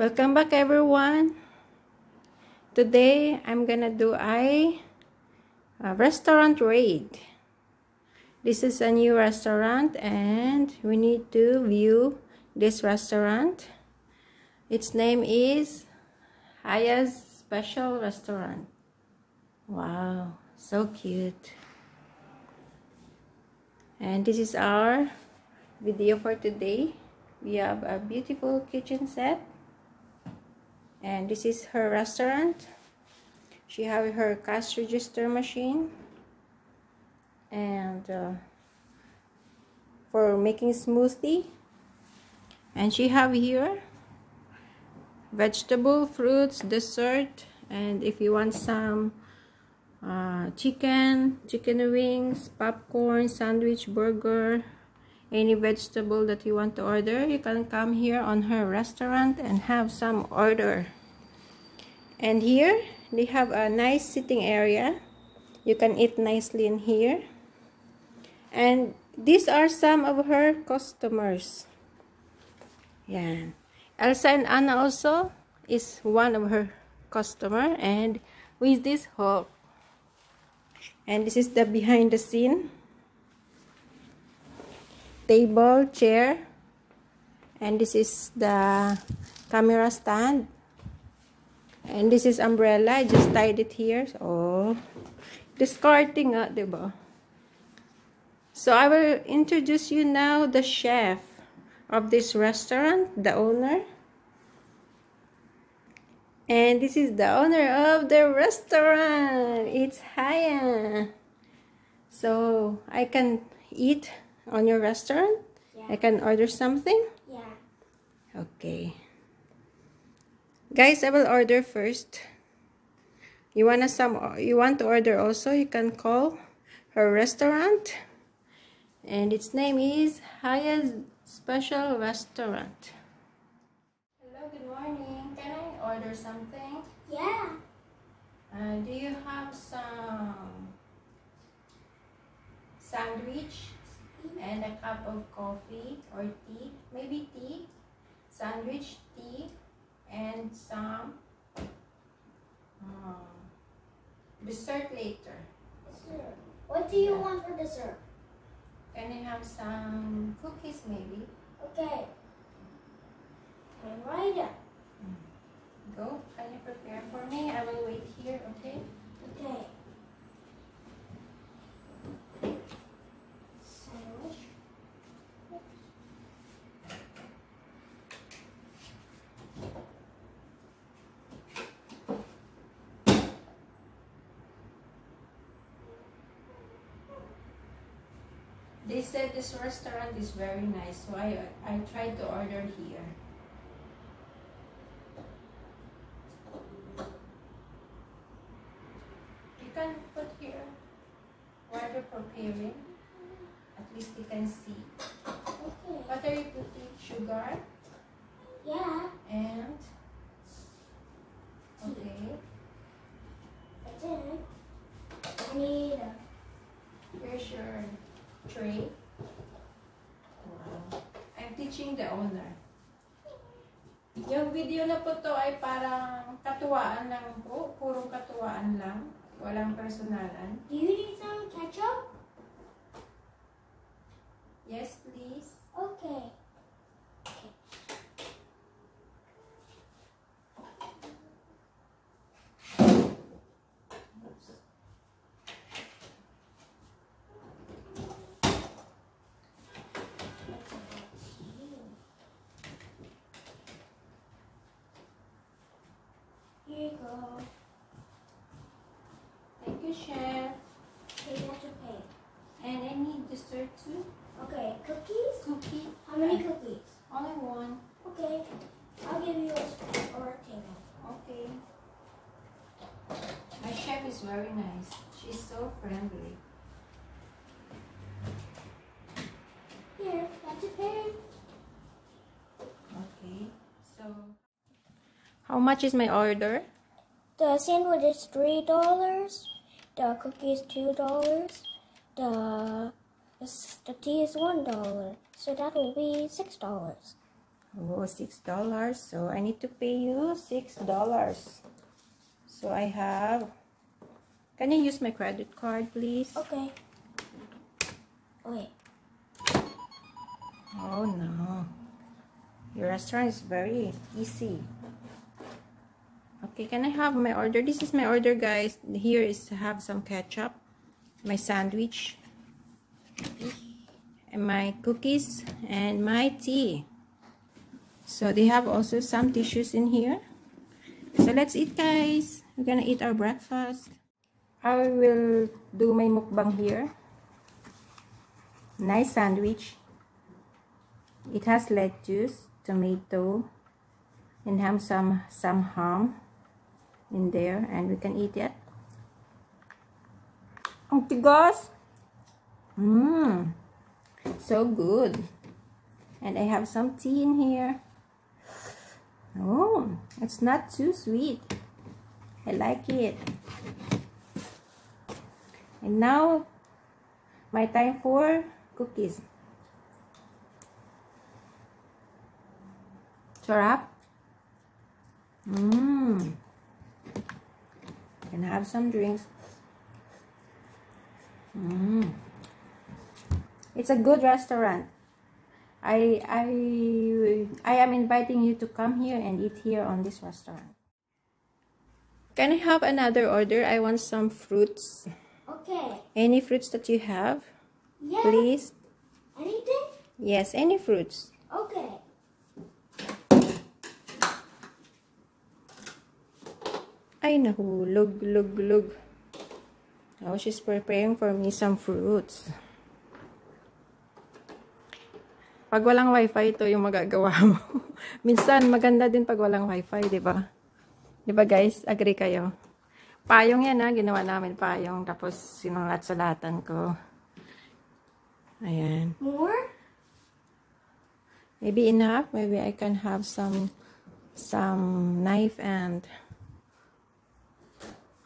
Welcome back everyone. Today I'm gonna do a, a restaurant raid. This is a new restaurant and we need to view this restaurant. Its name is Haya's Special Restaurant. Wow, so cute. And this is our video for today. We have a beautiful kitchen set and this is her restaurant. She have her cash register machine. And uh, for making smoothie. And she have here vegetable fruits dessert. And if you want some uh, chicken chicken wings popcorn sandwich burger any vegetable that you want to order you can come here on her restaurant and have some order. And here they have a nice sitting area. You can eat nicely in here. And these are some of her customers. Yeah Elsa and Anna also is one of her customer. And with this? Hulk. And this is the behind the scene table, chair, and this is the camera stand. And this is umbrella. I just tied it here. Oh, discarding nga, diba? So I will introduce you now the chef of this restaurant, the owner. And this is the owner of the restaurant. It's Haya. So I can eat on your restaurant? Yeah. I can order something? Yeah. Okay. Guys, I will order first. You wanna some you want to order also, you can call her restaurant. And its name is Haya's Special Restaurant. Hello, good morning. Can I order something? Yeah. Uh, do you have some sandwich and a cup of coffee or tea, maybe tea, sandwich, tea, and some um, dessert later. Dessert. What do you want for dessert? Can you have some cookies maybe? Okay. And right up. Go, can you prepare for me? I will wait here, okay? Okay. Sandwich. They said this restaurant is very nice, so I, I tried to order here. You can put here while you're preparing. At least you can see. Okay. What are you putting? Sugar Yeah. and okay. That's it. I need a Here's your tray. Wow. I'm teaching the owner. Yung video na po to ay parang katuwaan lang po. Purong katuwaan lang. Walang personalan. Do you need some ketchup? Yes, please. Okay. You go. Thank you, chef. Okay, you have to pay. And I need dessert too. Okay, cookies? Cookie. How many cookies? Only one. Okay, I'll give you a or a table. Okay. My chef is very nice. She's so friendly. Here, that's a pay. Okay. So, how much is my order? The sandwich is three dollars. The cookie is two dollars. The the tea is one dollar. So that will be six dollars. Oh, six dollars. So I need to pay you six dollars. So I have. Can you use my credit card, please? Okay. Okay. Oh no. Your restaurant is very easy. Okay, can I have my order? This is my order, guys. Here is have some ketchup, my sandwich, and my cookies, and my tea. So they have also some tissues in here. So let's eat, guys. We're gonna eat our breakfast. I will do my mukbang here. Nice sandwich. It has lettuce, tomato, and have some some ham in there, and we can eat it. Oh, Ang tigas! Mmm, so good. And I have some tea in here. Oh, it's not too sweet. I like it. And now, my time for cookies. Sarap. Mmm. Can have some drinks. Mmm. It's a good restaurant. I I I am inviting you to come here and eat here on this restaurant. Can I have another order? I want some fruits. Okay. Any fruits that you have, Yeah. please? Anything? Yes, any fruits. Ay, nahulog, lug, lug. Oh, she's preparing for me some fruits. Pag walang wifi, ito yung magagawa mo. Minsan, maganda din pag walang wifi, di ba? Di ba guys? Agree kayo? Payong yan ha, ginawa namin payong. Tapos, sinulat-sulatan ko. Ayan. More? Maybe enough. Maybe I can have some some knife and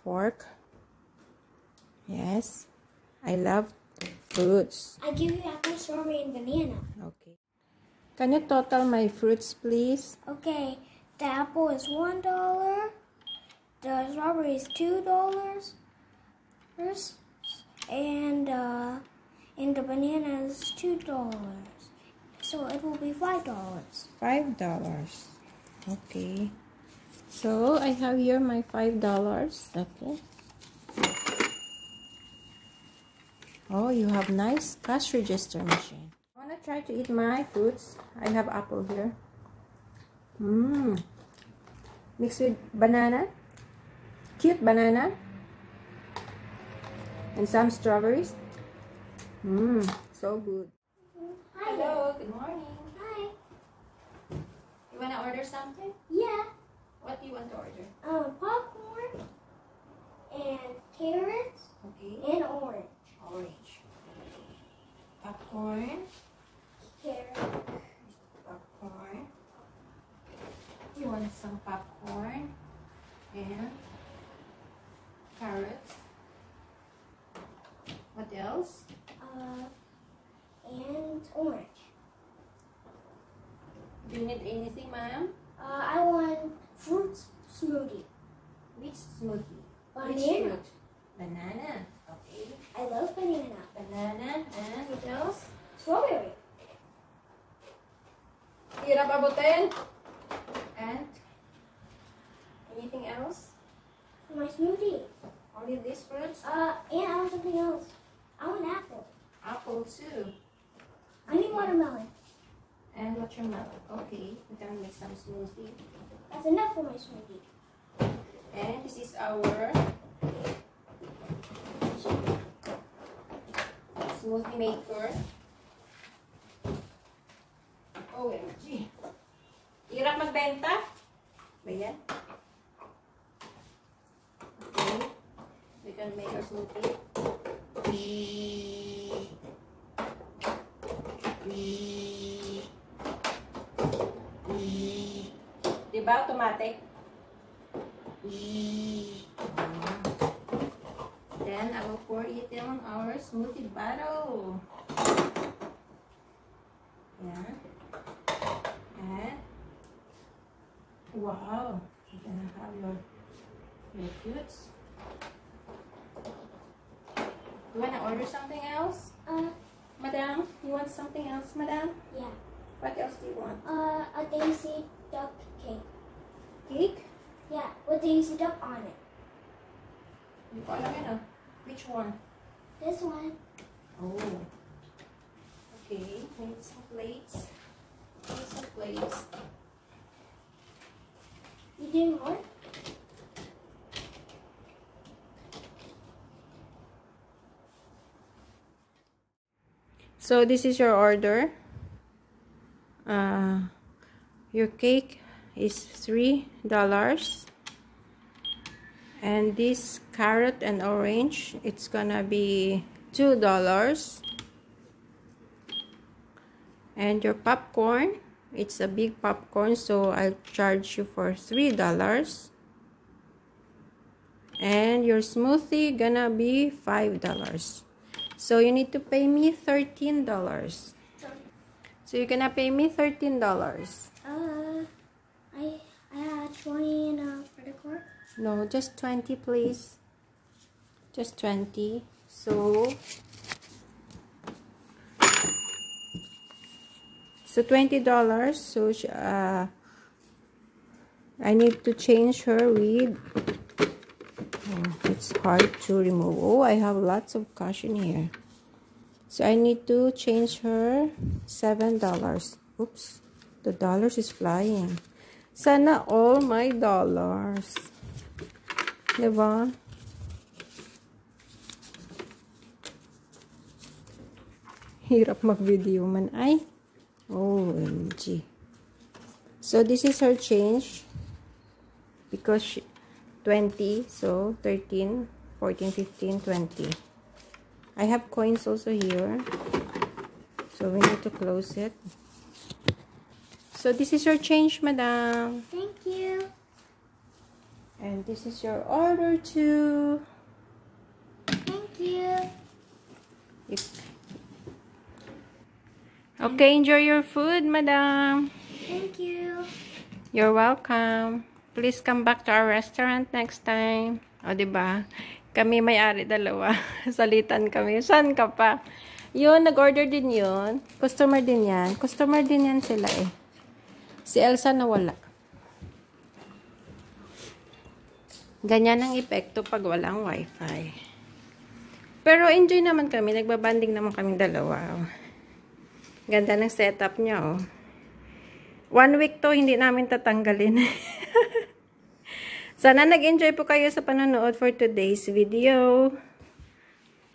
fork. Yes. I love fruits. I give you apple, strawberry, and banana. Okay. Can you total my fruits, please? Okay. The apple is one dollar. The strawberry is two dollars. And uh, and the banana is two dollars. So it will be five dollars. Five dollars. Okay. So I have here my five dollars. Okay. Oh, you have nice cash register machine. I wanna try to eat my fruits. I have apple here. Mmm. Mixed with banana. Cute banana. And some strawberries. Mmm. So good. Hi. Hello. Good morning. Hi. You wanna order something? What do you want to order? Um, popcorn and carrots Okay. and orange. Orange. Popcorn. Carrot. Popcorn. You want some popcorn and carrots. What else? Uh, and orange. Do you need anything, ma'am? Uh, I want fruit smoothie. Which smoothie? Which Banana. fruit? Banana. Okay. I love banana. Banana and what else? Strawberry. Hirap abutin. And anything else? For my smoothie. Only these fruits? Uh, and I want something else. I want apple. Apple too. I need watermelon. And watermelon. Okay, we're gonna make some smoothie. That's enough for my smoothie. And this is our smoothie maker. OMG. Hirap magbenta? Ba yan? Okay. We can make our smoothie. Diba automatic? Then I will pour it on our smoothie bottle. Yeah. And Wow. You're gonna have your, your fruits. You wanna order something else? Uh, Madam, you want something else, madam? yeah. What else do you want? Uh, a Daisy Duck cake. Cake? Yeah, with Daisy Duck on it. You ko alam yun ah. Which one? This one. Oh. Okay, need some plates. Need some plates. You doing more? So this is your order. Uh, your cake is three dollars, and this carrot and orange it's gonna be two dollars. And your popcorn, it's a big popcorn, so I'll charge you for three dollars. And your smoothie gonna be five dollars. So you need to pay me $13. So you're gonna pay me $13. I I had 20 in a credit card. No, just 20 please. Just 20. So So $20. So uh I need to change her with Oh, it's hard to remove. Oh, I have lots of cash in here. So I need to change her $7. Oops. The dollars is flying. Sana all my dollars. Diba? Hirap mag-video man ay. OMG. So this is her change. Because she, 20 so 13 14 15 20 I have coins also here so we need to close it so this is your change madam Thank you. and this is your order too Thank you. Okay enjoy your food madam Thank you. You're welcome. Please come back to our restaurant next time. O, ba? Kami may-ari dalawa. Salitan kami. Saan ka pa? Yun, nag-order din yun. Customer din yan. Customer din yan sila eh. Si Elsa nawala. Ganyan ang epekto pag walang wifi. Pero enjoy naman kami. Nagbabanding naman kami dalawa. oh. Ganda ng setup niya, oh. One week to, hindi namin tatanggalin. Sana nag-enjoy po kayo sa panonood for today's video.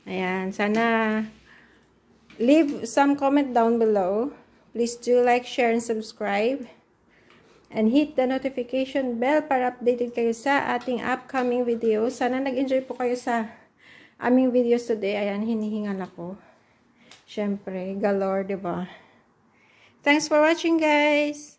Ayan, sana leave some comment down below. Please do like, share, and subscribe. And hit the notification bell para updated kayo sa ating upcoming videos. Sana nag-enjoy po kayo sa aming videos today. Ayan, hinihingal ako. Siyempre, galore, ba? Thanks for watching, guys!